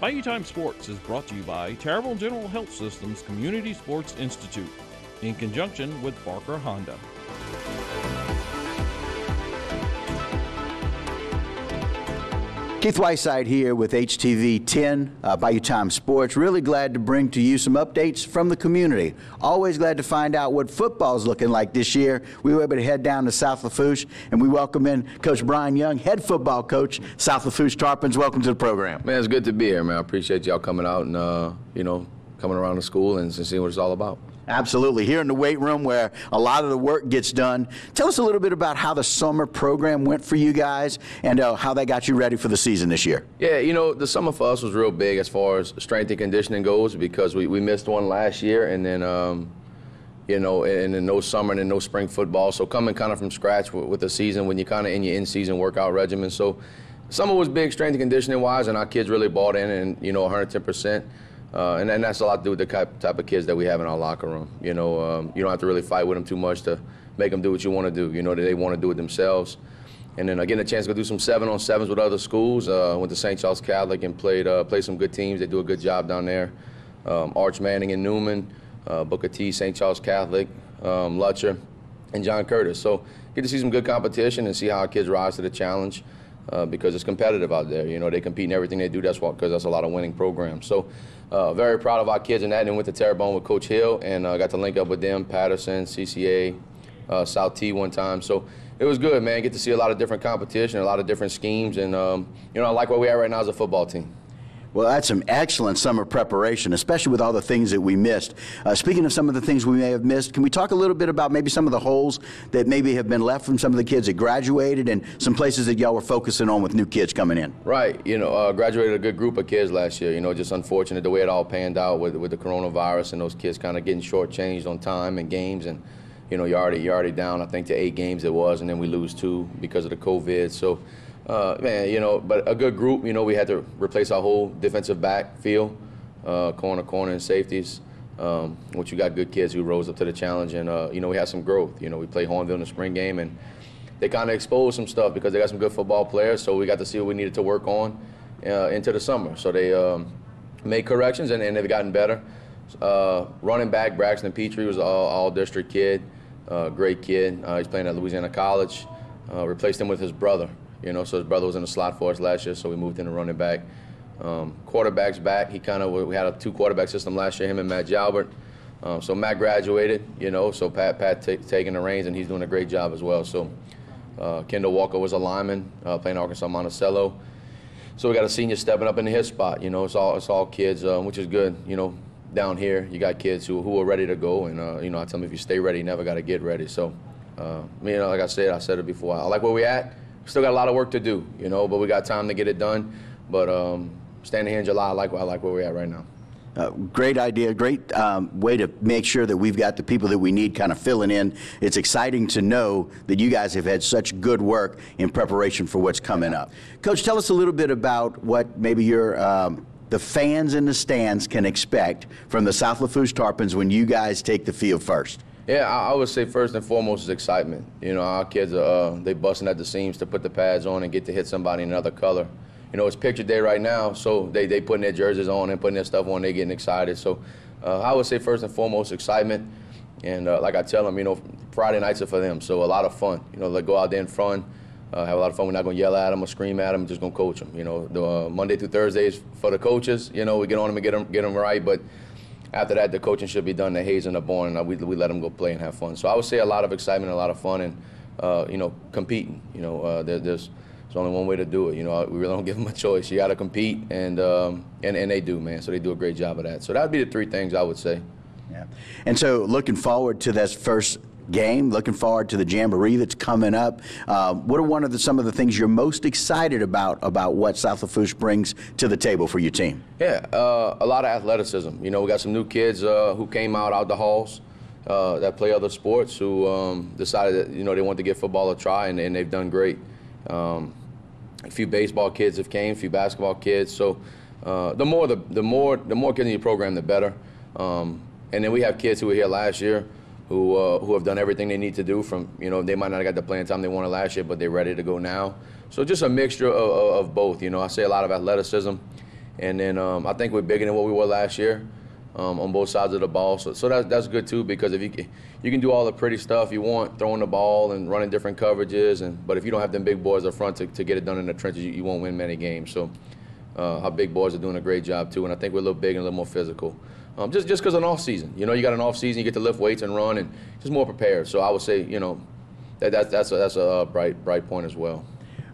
Bayou Time Sports is brought to you by Terrebonne General Health Systems Community Sports Institute in conjunction with Barker Honda. Keith Weisheit here with HTV 10 uh, Bayou Time Sports. Really glad to bring to you some updates from the community. Always glad to find out what football's looking like this year. We were able to head down to South Lafourche and we welcome in Coach Brian Young, head football coach, South Lafourche Tarpons. Welcome to the program. Man, it's good to be here, man. I appreciate y'all coming out and uh, you know coming around the school and seeing what it's all about. Absolutely. Here in the weight room where a lot of the work gets done. Tell us a little bit about how the summer program went for you guys and uh, how they got you ready for the season this year. Yeah, you know, the summer for us was real big as far as strength and conditioning goes because we, we missed one last year and then, um, you know, and then no summer and then no spring football. So coming kind of from scratch with, with the season when you're kind of in your in-season workout regimen. So summer was big strength and conditioning wise and our kids really bought in and, you know, 110%. Uh, and, and that's a lot to do with the type, of kids that we have in our locker room. You know, um, you don't have to really fight with them too much to make them do what you want to do. You know, they want to do it themselves. And then uh, getting a chance to go do some seven on sevens with other schools. Uh, went to St. Charles Catholic and played uh, played some good teams. They do a good job down there. Um, Arch Manning and Newman, uh, Booker T, St. Charles Catholic, um, Lutcher, and John Curtis. So get to see some good competition and see how our kids rise to the challenge. Uh, because it's competitive out there. You know, they compete in everything they do. That's why, because that's a lot of winning programs. So uh, very proud of our kids in that. And went to Terrebonne with Coach Hill and uh, got to link up with them, Patterson, CCA, uh, South T one time. So it was good, man. Get to see a lot of different competition, a lot of different schemes, and um, you know, I like where we are right now as a football team. Well, that's some excellent summer preparation, especially with all the things that we missed. Uh, speaking of some of the things we may have missed, can we talk a little bit about maybe some of the holes that maybe have been left from some of the kids that graduated and some places that y'all were focusing on with new kids coming in? Right. You know, uh, graduated a good group of kids last year. You know, just unfortunate the way it all panned out with, with the coronavirus and those kids kind of getting shortchanged on time and games and you know, you're already you're already down. I think to eight games it was, and then we lose two because of the COVID. So uh, man, you know, but a good group. You know, we had to replace our whole defensive backfield, uh, corner, corner, and safeties. Um, which you got good kids who rose up to the challenge, and uh, you know we had some growth. You know, we played Hahnville in the spring game, and they kind of exposed some stuff because they got some good football players. So we got to see what we needed to work on uh, into the summer. So they um, made corrections, and, and, they've gotten better. Uh, running back Braxton Petrie was all, all district kid, uh, great kid. he's playing at Louisiana College. replaced him with his brother. You know, so his brother was in the slot for us last year, so we moved him to running back. Um, quarterbacks back. He kind of we had a two quarterback system last year. Him and Matt Jalbert. Um, so Matt graduated, you know. So Pat Pat t- taking the reins, and he's doing a great job as well. So uh, Kendall Walker was a lineman uh, playing Arkansas Monticello. So we got a senior stepping up into his spot. You know, it's all it's all kids, uh, which is good. You know, down here you got kids who who are ready to go, and uh, you know I tell them if you stay ready, you never got to get ready. So, uh, you know, like I said, I said it before. I like where we at still got a lot of work to do, you know, but we got time to get it done. But um, standing here in July, I like, I like where we're at right now. Uh, great idea, great um, way to make sure that we've got the people that we need kind of filling in. It's exciting to know that you guys have had such good work in preparation for what's coming up. Coach, tell us a little bit about what maybe your um, the fans in the stands can expect from the South Lafourche Tarpons when you guys take the field first. Yeah, I, would say first and foremost is excitement. You know, our kids are uh, they busting at the seams to put the pads on and get to hit somebody in another color. You know, it's picture day right now, so they they putting their jerseys on and putting their stuff on. They getting excited. So uh, I would say first and foremost excitement. And uh, like I tell them, you know, Friday nights are for them, so a lot of fun. You know, they go out there in front, uh, have a lot of fun. We're not going to yell at them or scream at them. We're just going to coach them. You know, the, uh, Monday through Thursdays for the coaches. You know, we get on them and get them get them right, but after that, the coaching should be done. The Hayes and the Born, and we, we let them go play and have fun. So I would say a lot of excitement, a lot of fun, and uh, you know, competing. You know, uh, there, there's there's only one way to do it. You know, we really don't give them a choice. You got to compete, and um, and and they do, man. So they do a great job of that. So that'd be the three things I would say. Yeah. And so looking forward to that first game. Looking forward to the jamboree that's coming up. Uh, what are one of the, some of the things you're most excited about about what South Lafourche brings to the table for your team? Yeah, uh, a lot of athleticism. You know, we got some new kids uh, who came out out the halls. Uh, that play other sports who um, decided that you know they want to give football a try and, and they've done great. Um, a few baseball kids have came, a few basketball kids. So uh, the more the, the more the more kids in your program, the better. Um, and then we have kids who were here last year who uh, who have done everything they need to do. From you know they might not have got the playing time they wanted last year, but they're ready to go now. So just a mixture of, of, both. You know, I say a lot of athleticism, and then um, I think we're bigger than what we were last year um, on both sides of the ball. So, so that's that's good too because if you can- you can do all the pretty stuff you want, throwing the ball and running different coverages, and but if you don't have them big boys up front to, to get it done in the trenches, you, you won't win many games. So uh, our big boys are doing a great job too, and I think we're a little big and a little more physical. Um, just just because an off season, you know, you got an off season, you get to lift weights and run, and just more prepared. So I would say, you know, that, that that's a, that's a uh, bright bright point as well.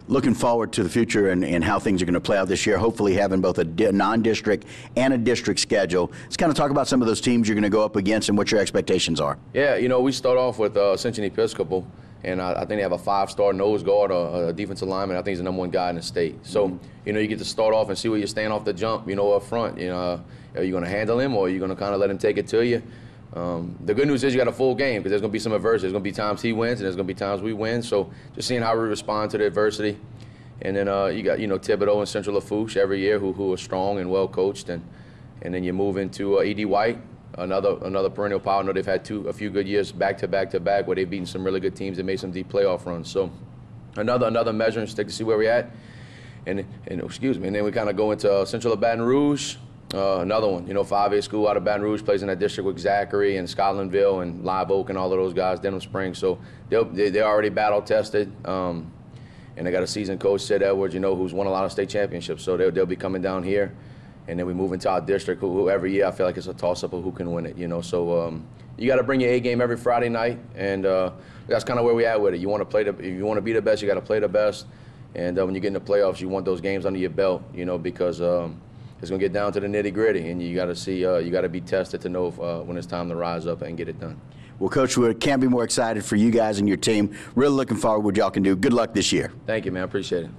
Looking forward to the future and, and how things are going to play out this year, hopefully having both a di- non-district and a district schedule. Let's kind of talk about some of those teams you're going to go up against and what your expectations are. Yeah, you know, we start off with uh, Ascension Episcopal, and I, I think they have a five-star nose guard, a, a defensive lineman. I think he's the number one guy in the state. So, you know, you get to start off and see where you stand off the jump. You know, up front. You know, are you going to handle him, or are you going to kind of let him take it to you? Um, the good news is you got a full game because there's going to be some adversity. There's going to be times he wins, and there's going to be times we win. So, just seeing how we respond to the adversity. And then uh, you got you know Thibodaux and Central Lafourche every year who who are strong and well coached, and and then you move into uh, E.D. White, another another perennial power. I know they've had two a few good years back to back to back where they've beaten some really good teams and made some deep playoff runs. So another another measuring stick to see where we're at. And and excuse me, and then we kind of go into uh, Central of Baton Rouge. Uh, another one, you know, 5A school out of Baton Rouge plays in that district with Zachary and Scotlandville and Live Oak and all of those guys, Denham Springs. So they'll, they, they're already battle tested. Um, and they got a seasoned coach, Sid Edwards, you know, who's won a lot of state championships. So they'll, they'll be coming down here, and then we move into our district. Who, who every year I feel like it's a toss-up of who can win it, you know. So um, you got to bring your A game every Friday night, and uh, that's kind of where we at with it. You want to play the, if you want to be the best, you got to play the best. And uh, when you get in the playoffs, you want those games under your belt, you know, because um, it's gonna get down to the nitty gritty, and you got to see, uh, you got to be tested to know if, uh, when it's time to rise up and get it done. Well, Coach, we can't be more excited for you guys and your team. Really looking forward to what y'all can do. Good luck this year. Thank you, man. Appreciate it.